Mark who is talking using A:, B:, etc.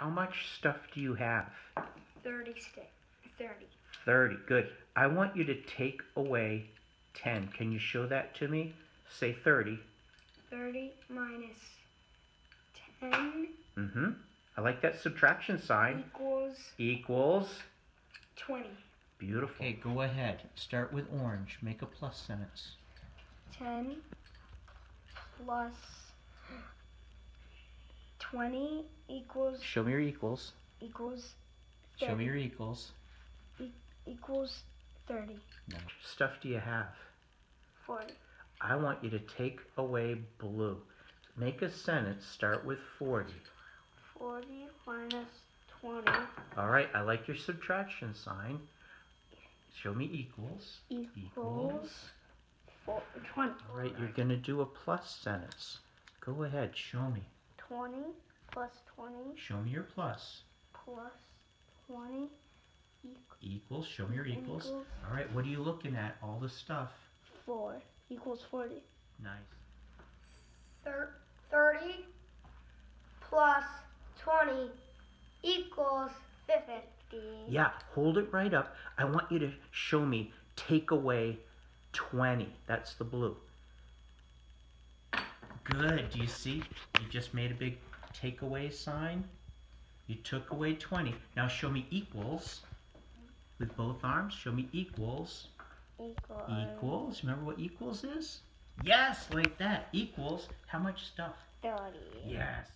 A: How much stuff do you have?
B: 30 stick. 30.
A: 30. Good. I want you to take away 10. Can you show that to me? Say 30.
B: 30 minus 10
A: Mm-hmm. I like that subtraction sign.
B: equals
A: Equals.
B: 20.
A: Beautiful.
C: Okay, go ahead. Start with orange. Make a plus sentence.
B: 10 plus 20 equals
A: Show me your equals.
B: equals
C: Show me your equals.
B: equals 30.
A: Stuff do you have?
B: 40.
A: I want you to take away blue. Make a sentence. Start with 40.
B: 40 minus 20
A: All right. I like your subtraction sign. Show me equals.
B: equals four, 20.
A: All right. You're going to do a plus sentence. Go ahead. Show me.
B: 20 plus 20
A: Show me your plus.
B: plus 20
A: Equals. Equals. Show me your equals.
B: equals
A: All right. What are you looking at? All the stuff.
B: 4 equals 40.
A: Nice.
B: Thir- 30 plus 20 equals 50.
A: Yeah, hold it right up. I want you to show me take away 20. That's the blue. Good. Do you see? You just made a big takeaway sign. You took away 20. Now show me equals with both arms. Show me equals.
B: Equals.
A: Equals. Remember what equals is? Yes, like that. Equals. How much stuff?
B: 30.
A: Yes.